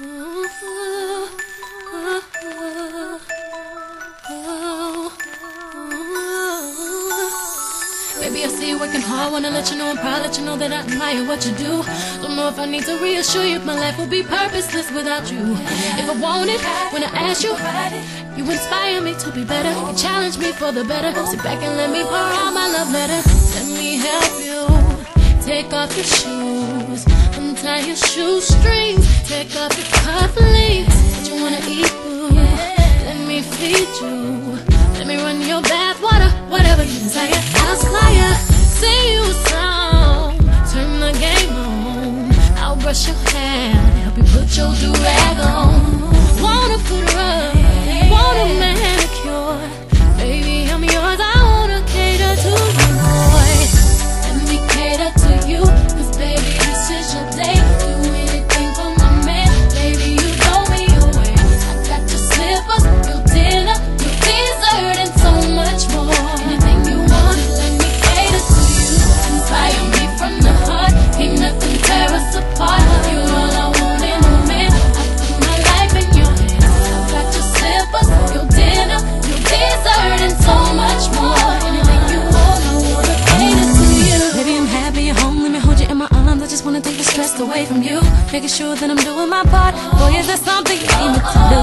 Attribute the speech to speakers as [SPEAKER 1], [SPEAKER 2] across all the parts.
[SPEAKER 1] Baby, I see you working hard, wanna let you know I'm proud, let you know that I admire what you do. Don't know if I need to reassure you, my life would be purposeless without you. If I want it, when I ask you, you inspire me to be better, you challenge me for the better. Sit back and let me pour out my love letter. Let me help you. Take off your shoes, untie your shoestrings, take off your cufflinks.
[SPEAKER 2] Just wanna take the stress away from you. Making sure that I'm doing my part. Boy, is there something you need me to do?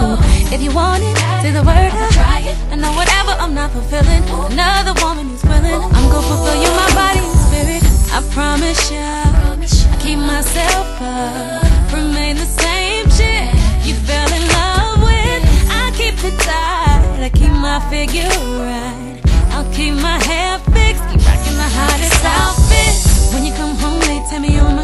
[SPEAKER 2] If you want it, say the word. It. I know whatever I'm not fulfilling, another woman is willing. I'm gonna fulfill you, my body and spirit. I promise you, I keep myself up. Remain the same chick you fell in love with. I keep it tight. I keep my figure right. I'll keep my hair fixed. Keep rocking the hottest outfit. When you come home, they tell me on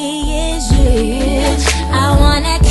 [SPEAKER 2] is you.
[SPEAKER 1] I wanna.